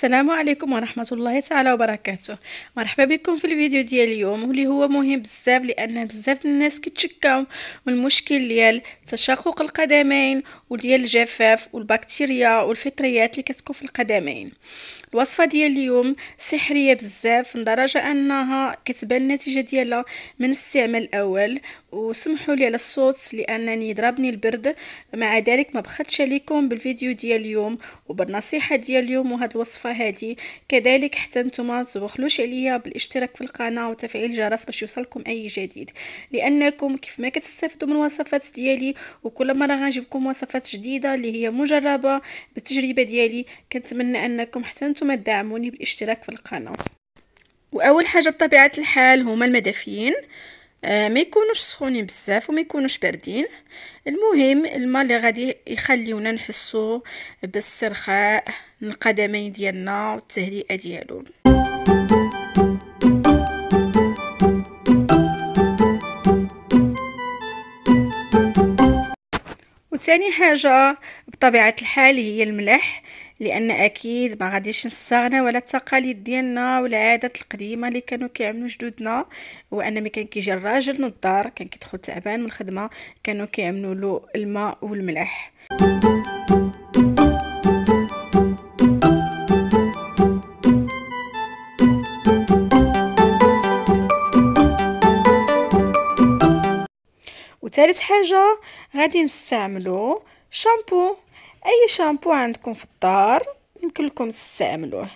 السلام عليكم ورحمة الله تعالى وبركاته. مرحبا بكم في الفيديو ديال اليوم واللي هو مهم بزاف لأن بزاف الناس كيتشكاو من المشكل ديال تشقق القدمين وديال الجفاف والبكتيريا والفطريات اللي كتكون في القدمين. الوصفة ديال اليوم سحرية بزاف لدرجة أنها كتبان النتيجة ديالها من الاستعمال الأول وسمحوا لي على الصوت لأنني ضربني البرد. مع ذلك ما بخلتش عليكم بالفيديو ديال اليوم وبالنصيحه ديال اليوم وهاد الوصفة هذه كذلك حتى نتوما تبخلوش عليا بالاشتراك في القناة وتفعيل الجرس باش يوصلكم أي جديد. لأنكم كيف ما كتستافدوا من الوصفات ديالي وكل مرة غنجيب لكم وصفات جديدة اللي هي مجربة بالتجربة ديالي كنتمنى أنكم حتى نتوما تدعموني بالاشتراك في القناة. وأول حاجة بطبيعة الحال هما المدافين. آه ما يكونوش سخونين بزاف وما يكونوش باردين. المهم الماء اللي غادي يخليونا نحسو باسترخاء القدمين ديالنا والتهدئة ديالهم وثاني حاجة بطبيعة الحال هي الملح. لأن أكيد ما غاديش نستغنى ولا التقاليد ديالنا والعادات القديمة اللي كانوا كيعملوا جدودنا. وأن ملي كان كيجي الراجل للدار كان كيدخل تعبان من الخدمة كانوا كيعملوا له الماء والملح. وثالث حاجة غادي نستعملو شامبو. أي شامبو عندكم في الدار يمكن لكم تستعملوه.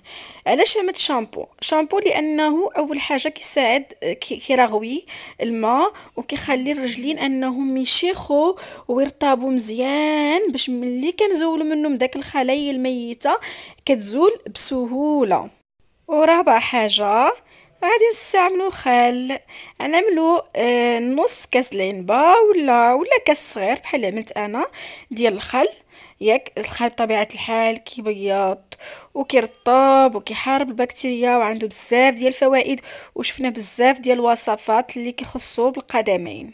علاش عملت شامبو؟ شامبو لأنه أول حاجة كيساعد كيرغوي الماء وكيخلي الرجلين أنهم يشيخوا ويرطبوا مزيان باش ملي كنزولوا منهم داك الخلايا الميتة كتزول بسهولة. ورابع حاجة غادي نستعملو خل. نعملو آه نص كاس العنبة ولا ولا كاس صغير بحال عملت أنا ديال الخل. ياك الخل بطبيعة الحال كيبيض وكيرطب وكيحارب البكتيريا وعنده بزاف ديال الفوائد وشفنا بزاف ديال الوصفات اللي كيخصو بالقدمين.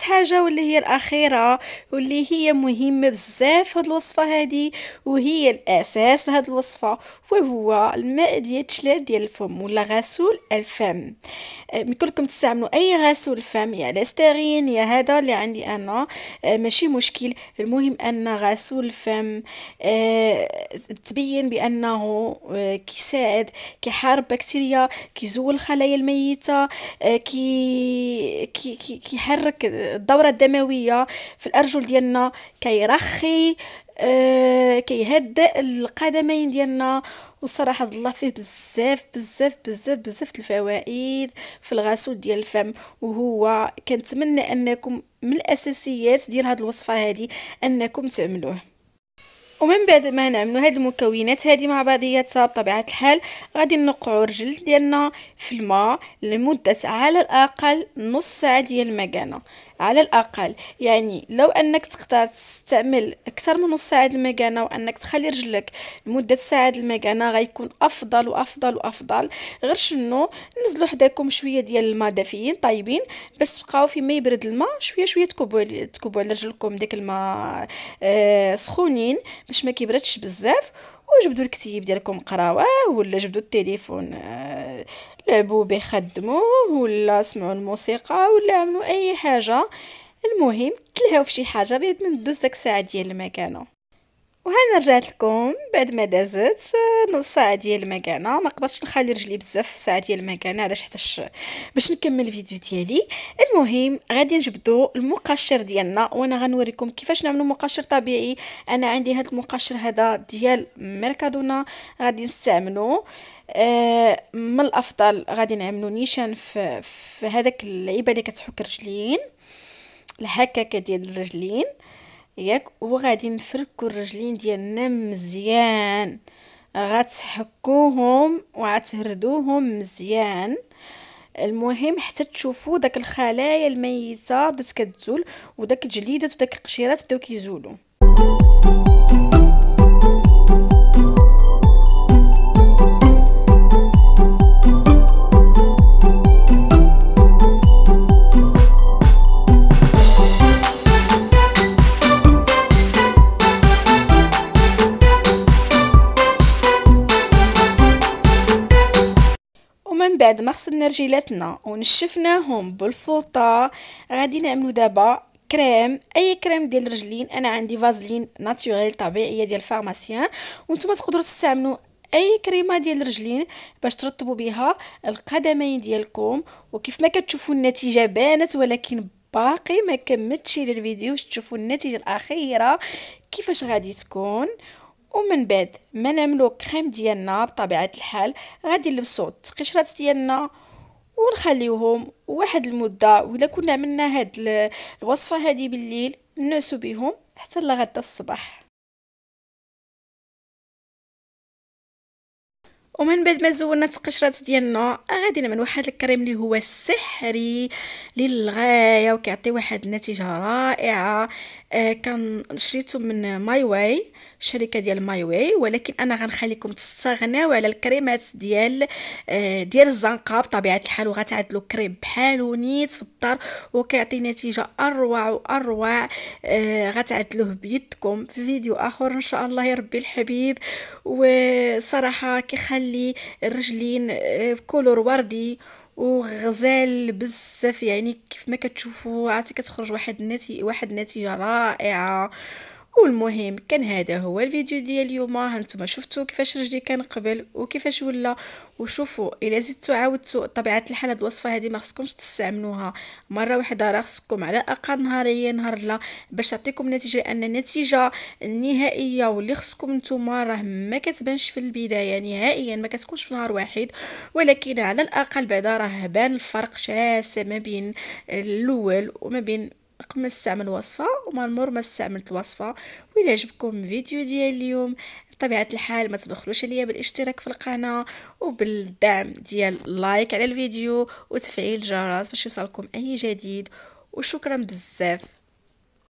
وخامس حاجة واللي هي الأخيرة واللي هي مهمة بزاف هاد الوصفة هذه وهي الأساس لهاد الوصفة وهو الماء ديال التشلال ديال الفم ولا غسول الفم. يمكن لكم تستعملوا أي غسول فم يا لاسترين يا هذا اللي عندي أنا. آه، ماشي مشكل. المهم أن غسول الفم آه، تبين بأنه كيساعد كيحارب بكتيريا كيزول الخلايا الميتة كي كيحرك الدورة الدموية في الأرجل ديالنا كيرخي آه كيهدئ القدمين ديالنا. والصراحه الله فيه بزاف بزاف بزاف بزاف الفوائد في الغسول ديال الفم. وهو كنتمنى أنكم من الأساسيات ديال هذه الوصفة هذه أنكم تعملوه. ومن بعد ما نعملوا هاد المكونات هذه مع بعضياتها بطبيعة الحال غادي نقعوا الرجل ديالنا في الماء لمدة على الأقل نص ساعة ديال المكانه على الأقل. يعني لو أنك تقدر تستعمل أكثر من نص ساعة المكانة وأنك تخلي رجلك لمدة ساعة المكانة غيكون أفضل وأفضل وأفضل. غير شنو نزلوا حداكم شوية ديال الماء دافيين طيبين باش تبقاو فيما يبرد الماء شوية شوية تكبوا تكبوا على رجلكم داك الماء آه سخونين باش ما كيبردش بزاف. وجبدوا الكتيب ديالكم قراوة ولا جبدوا التليفون آه لعبوا به خدموه ولا سمعوا الموسيقى ولا عملوا أي حاجة. المهم تلهاو في شي حاجة بعد من دوز داك الساعة ديال المكانة. وهنا رجعت لكم بعد ما دازت نص ساعة ديال المكانة. ما قدرتش نخلي رجلي بزاف ساعة ديال المكانة علاش؟ حتى باش نكمل الفيديو ديالي. المهم غادي نجبدوا المقشر ديالنا وأنا غنوريكم كيفاش نعملوا مقشر طبيعي. أنا عندي هذا المقشر هذا ديال ميركادونا غادي نستعملو. آه من الأفضل غادي نعملو نيشان في, في هذاك اللعيبة اللي كتحك الرجلين الحكاكه ديال الرجلين. ياك وغادي نفركو الرجلين ديالنا مزيان. غتحكوهم وغتهردوهم مزيان. المهم حتى تشوفوا داك الخلايا الميتة بدات كتزول وداك الجليدات وداك القشيرات بداو كيزولوا بعد ما غسلنا رجيلاتنا ونشفناهم بالفوطة غادي نعملو دابا كريم أي كريم ديال الرجلين أنا عندي فازلين ناتوريل طبيعية ديال الفارماسيان وأنتم تقدروا تستعملوا أي كريمة ديال الرجلين باش ترطبوا بها القدمين ديالكم. وكيف ما كتشوفوا النتيجة بانت ولكن باقي ما كملتش الفيديو تشوفوا النتيجة الأخيرة كيفاش غادي تكون. ومن بعد ما نعملو كريم ديالنا بطبيعة الحال غادي نلبسو التقشرات ديالنا ونخليوهم واحد المدة ولا كنا عملنا هاد الوصفة هذه بالليل نعسو بهم حتى لغدا الصباح. ومن بعد ما زولنا التقشرات ديالنا غادي نعمل واحد الكريم اللي هو سحري للغاية وكيعطي واحد النتيجة رائعة. آه كان شريته من ماي واي. الشركة ديال ماي واي ولكن أنا غنخليكم تستغناو على الكريمات ديال آه ديال الزنقة بطبيعة الحال وغتعدلوا كريم بحالو نيت في الدار وكيعطي نتيجة أروع وأروع آه غتعدلوه بيدكم في فيديو آخر. إن شاء الله يا ربي الحبيب. وصراحة كيخلي الرجلين آه couleur وردي وغزال بزاف. يعني كيف ما كتشوفوا عرفتي كتخرج واحد النتيجه واحد النتيجة رائعة. والمهم كان هذا هو الفيديو ديال اليوم. هانتوما شفتوا كيفاش رجلي كان قبل وكيفاش ولا. وشوفوا إلا زدتوا عاودتوا طبيعة الحال هاد الوصفة هذه ما خصكمش تستعملوها. مرة واحدة راه خصكم على الاقل نهاريا نهار لا. باش تعطيكم نتيجة لأن النتيجه النهائيه واللي خصكم نتوما راه ما كتبانش في البداية نهائيا ما كتكونش في نهار واحد. ولكن على الأقل بعدا راه بان الفرق شاسع ما بين الأول وما بين ما نستعمل وصفه وما نمر ما استعملت وصفه وإلا عجبكم الفيديو ديال اليوم بطبيعة الحال ما تبخلوش عليا بالاشتراك في القناة وبالدعم ديال لايك على الفيديو وتفعيل الجرس باش يوصلكم أي جديد. وشكرا بزاف.